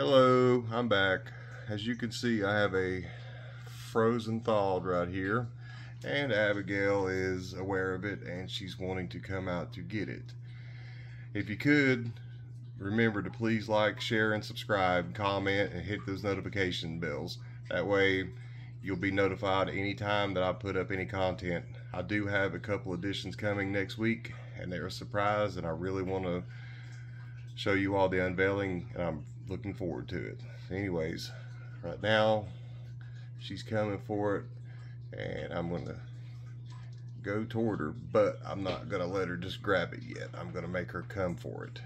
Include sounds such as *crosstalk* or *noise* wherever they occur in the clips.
Hello, I'm back. As you can see, I have a frozen thawed right here, and Abigail is aware of it and she's wanting to come out to get it. If you could, remember to please like, share, and subscribe, comment, and hit those notification bells. That way, you'll be notified anytime that I put up any content. I do have a couple editions coming next week, and they're a surprise, and I really want to show you all the unveiling, and I'm looking forward to it. Anyways, right now, she's coming for it, and I'm going to go toward her, but I'm not going to let her just grab it yet. I'm going to make her come for it.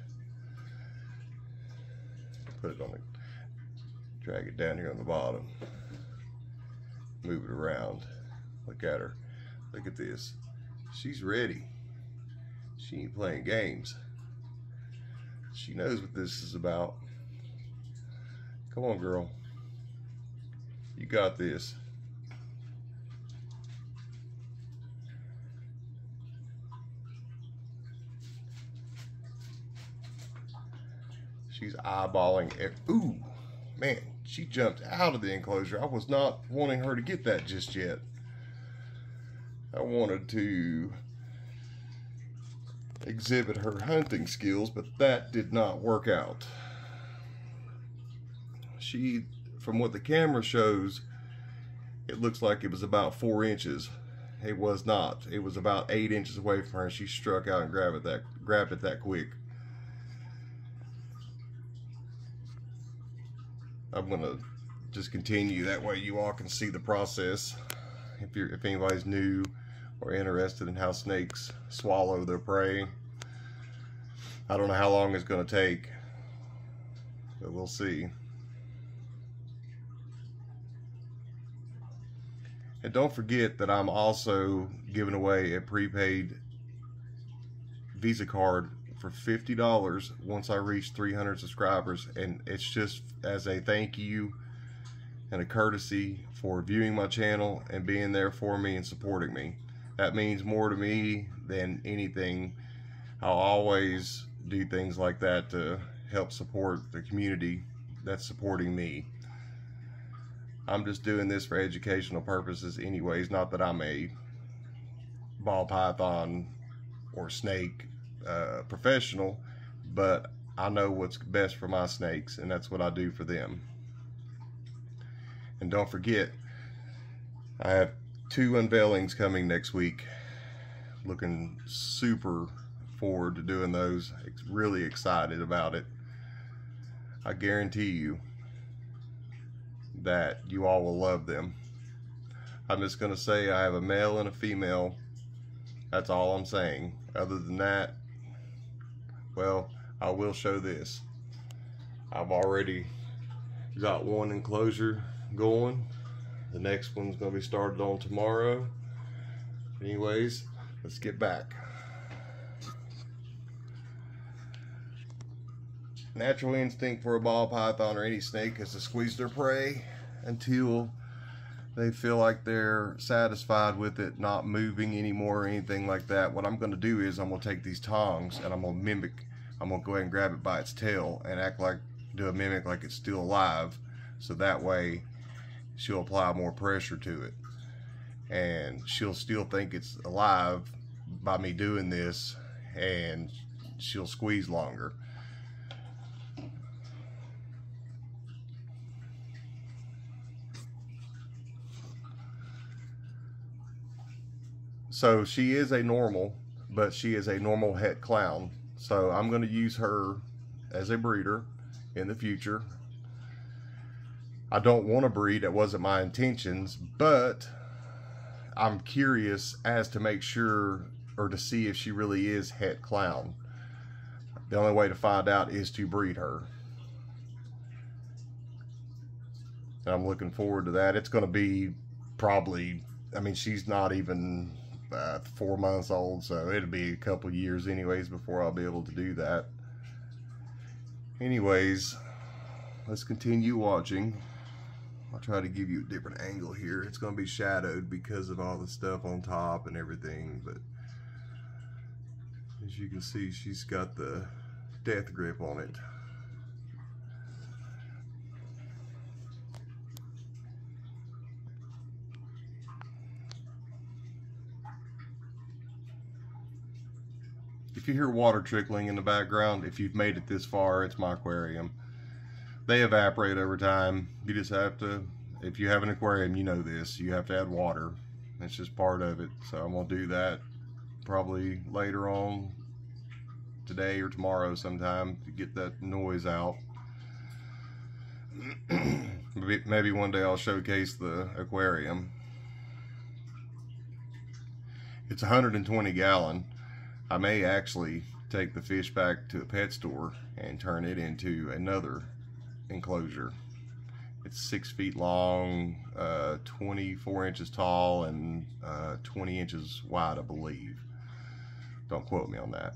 Put it on the, drag it down here on the bottom. Move it around. Look at her. Look at this. She's ready. She ain't playing games. She knows what this is about. Come on, girl. You got this. She's eyeballing it. Ooh, man, she jumped out of the enclosure. I was not wanting her to get that just yet. I wanted to exhibit her hunting skills, but that did not work out. She, from what the camera shows, it looks like it was about four inches. It was not. It was about eight inches away from her. She struck out and grabbed it that grabbed it that quick. I'm gonna just continue that way you all can see the process. If you're if anybody's new or interested in how snakes swallow their prey. I don't know how long it's to take, but we'll see. And don't forget that I'm also giving away a prepaid Visa card for $50 once I reach 300 subscribers. And it's just as a thank you and a courtesy for viewing my channel and being there for me and supporting me that means more to me than anything. I'll always do things like that to help support the community that's supporting me. I'm just doing this for educational purposes anyways, not that I'm a ball python or snake uh, professional, but I know what's best for my snakes and that's what I do for them. And don't forget, I have two unveilings coming next week. Looking super forward to doing those. Really excited about it. I guarantee you that you all will love them. I'm just going to say I have a male and a female. That's all I'm saying. Other than that, well, I will show this. I've already got one enclosure going the next one's going to be started on tomorrow. Anyways, let's get back. Natural instinct for a ball python or any snake is to squeeze their prey until they feel like they're satisfied with it not moving anymore or anything like that. What I'm going to do is I'm going to take these tongs and I'm going to mimic, I'm going to go ahead and grab it by its tail and act like, do a mimic like it's still alive. So that way she'll apply more pressure to it and she'll still think it's alive by me doing this and she'll squeeze longer so she is a normal but she is a normal het clown so I'm going to use her as a breeder in the future I don't want to breed. That wasn't my intentions, but I'm curious as to make sure or to see if she really is het clown. The only way to find out is to breed her. I'm looking forward to that. It's going to be probably, I mean, she's not even uh, four months old, so it'll be a couple years anyways before I'll be able to do that. Anyways, let's continue watching. I'll try to give you a different angle here. It's going to be shadowed because of all the stuff on top and everything, but as you can see, she's got the death grip on it. If you hear water trickling in the background, if you've made it this far, it's my aquarium. They evaporate over time. You just have to, if you have an aquarium, you know this, you have to add water. It's just part of it. So I'm gonna do that probably later on today or tomorrow sometime to get that noise out. *clears throat* maybe one day I'll showcase the aquarium. It's 120 gallon. I may actually take the fish back to a pet store and turn it into another enclosure. It's six feet long, uh, 24 inches tall, and uh, 20 inches wide, I believe. Don't quote me on that.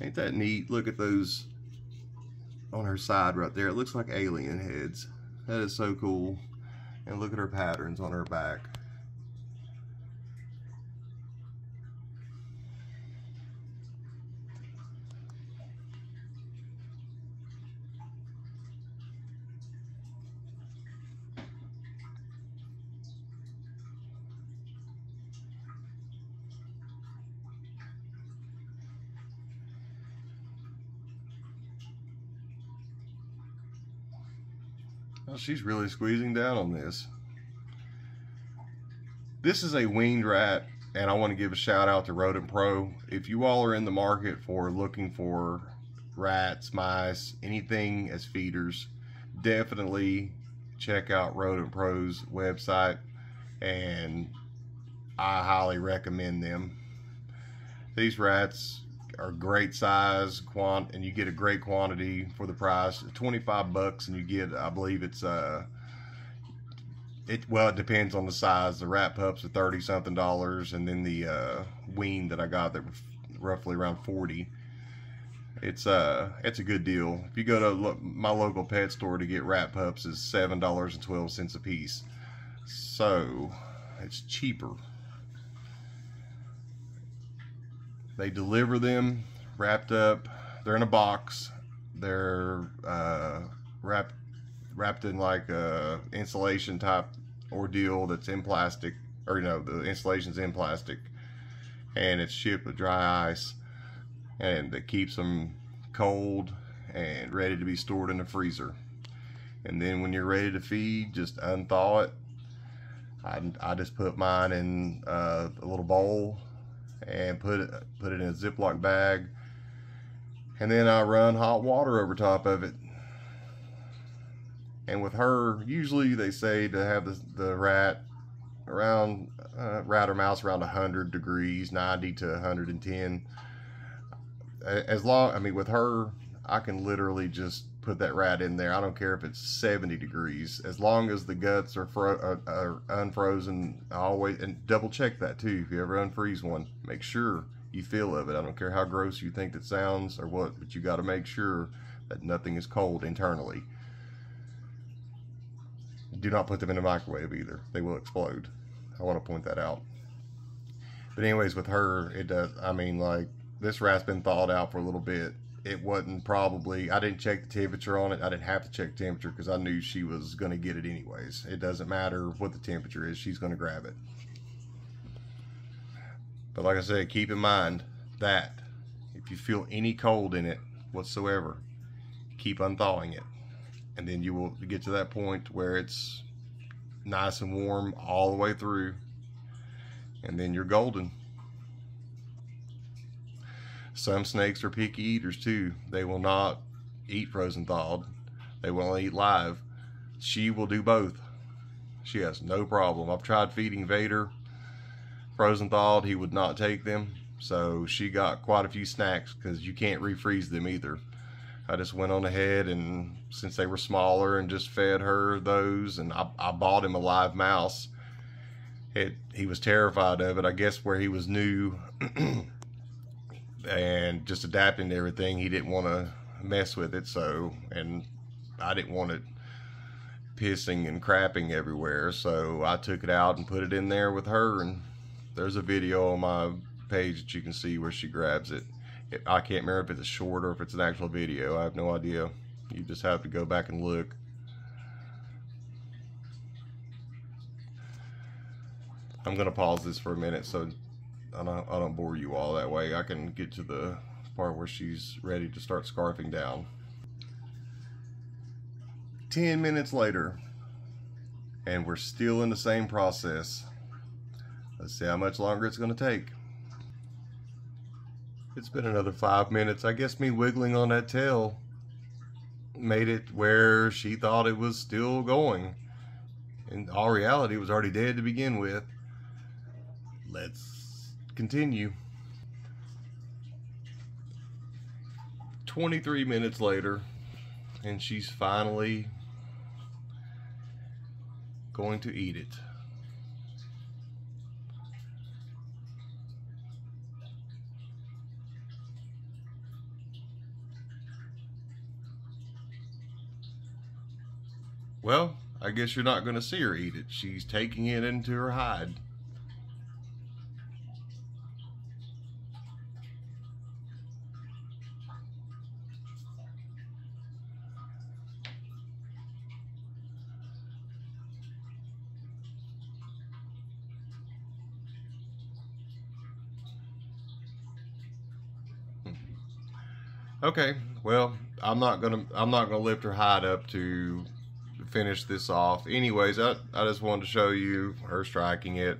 Ain't that neat? Look at those on her side right there. It looks like alien heads. That is so cool. And look at her patterns on her back. Well, she's really squeezing down on this. This is a weaned rat, and I want to give a shout out to Rodent Pro. If you all are in the market for looking for rats, mice, anything as feeders, definitely check out Rodent Pro's website, and I highly recommend them. These rats are great size quant and you get a great quantity for the price. 25 bucks and you get I believe it's uh it well it depends on the size. The rat pups are 30 something dollars and then the uh wean that I got that was roughly around 40 it's uh it's a good deal. If you go to lo my local pet store to get rat pups is seven dollars and 12 cents a piece. So it's cheaper They deliver them wrapped up. They're in a box. They're uh, wrapped wrapped in like a insulation type ordeal that's in plastic, or you know the insulation's in plastic, and it's shipped with dry ice, and it keeps them cold and ready to be stored in the freezer. And then when you're ready to feed, just unthaw it. I, I just put mine in uh, a little bowl and put it put it in a Ziploc bag. And then I run hot water over top of it. And with her usually they say to have the, the rat around uh, rat or mouse around 100 degrees 90 to 110 as long I mean with her I can literally just put that rat in there. I don't care if it's 70 degrees. As long as the guts are, are, are unfrozen, always, and double check that too. If you ever unfreeze one, make sure you feel of it. I don't care how gross you think it sounds or what, but you got to make sure that nothing is cold internally. Do not put them in the microwave either. They will explode. I want to point that out. But anyways, with her, it does, I mean, like, this rat's been thawed out for a little bit it wasn't probably I didn't check the temperature on it. I didn't have to check temperature because I knew she was going to get it anyways. It doesn't matter what the temperature is, she's going to grab it. But like I said, keep in mind that if you feel any cold in it whatsoever, keep unthawing it. And then you will get to that point where it's nice and warm all the way through. And then you're golden. Some snakes are picky eaters too. They will not eat frozen thawed. They will only eat live. She will do both. She has no problem. I've tried feeding Vader frozen thawed. He would not take them. So she got quite a few snacks because you can't refreeze them either. I just went on ahead and since they were smaller and just fed her those and I, I bought him a live mouse. It, he was terrified of it. I guess where he was new *clears throat* and just adapting to everything. He didn't want to mess with it, so and I didn't want it pissing and crapping everywhere, so I took it out and put it in there with her. And there's a video on my page that you can see where she grabs it. I can't remember if it's a short or if it's an actual video. I have no idea. You just have to go back and look. I'm going to pause this for a minute so I don't, I don't bore you all that way. I can get to the part where she's ready to start scarfing down. 10 minutes later, and we're still in the same process. Let's see how much longer it's going to take. It's been another five minutes. I guess me wiggling on that tail made it where she thought it was still going. In all reality, it was already dead to begin with. Continue. 23 minutes later, and she's finally going to eat it. Well, I guess you're not going to see her eat it. She's taking it into her hide. Okay, well, I'm not gonna I'm not gonna lift her hide up to finish this off. Anyways, I, I just wanted to show you her striking it.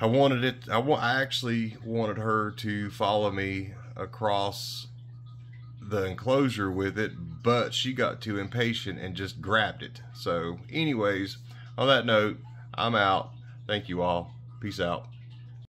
I wanted it, I, want, I actually wanted her to follow me across the enclosure with it, but she got too impatient and just grabbed it. So anyways, on that note, I'm out. Thank you all. Peace out.